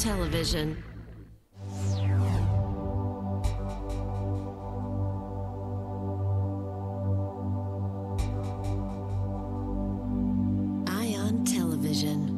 Television. Ion Television.